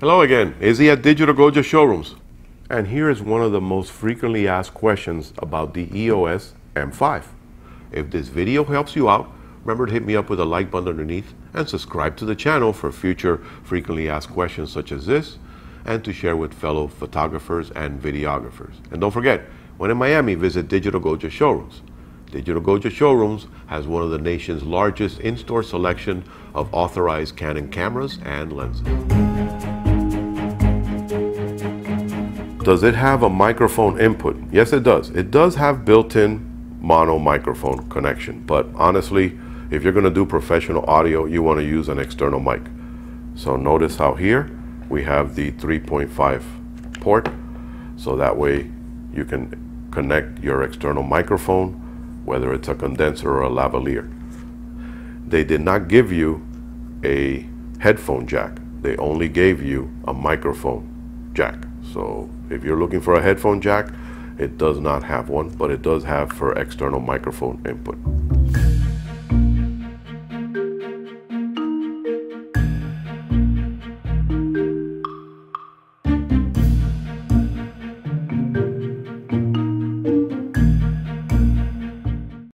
Hello again, Izzy at Digital Goja Showrooms. And here is one of the most frequently asked questions about the EOS M5. If this video helps you out, remember to hit me up with a like button underneath and subscribe to the channel for future frequently asked questions such as this and to share with fellow photographers and videographers. And don't forget, when in Miami, visit Digital Goja Showrooms. Digital Goja Showrooms has one of the nation's largest in-store selection of authorized Canon cameras and lenses. Does it have a microphone input? Yes, it does. It does have built-in mono microphone connection, but honestly, if you're gonna do professional audio, you wanna use an external mic. So notice how here we have the 3.5 port, so that way you can connect your external microphone, whether it's a condenser or a lavalier. They did not give you a headphone jack. They only gave you a microphone jack. So if you're looking for a headphone jack, it does not have one, but it does have for external microphone input.